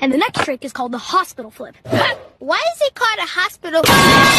And the next trick is called the hospital flip. Why is it called a hospital? flip?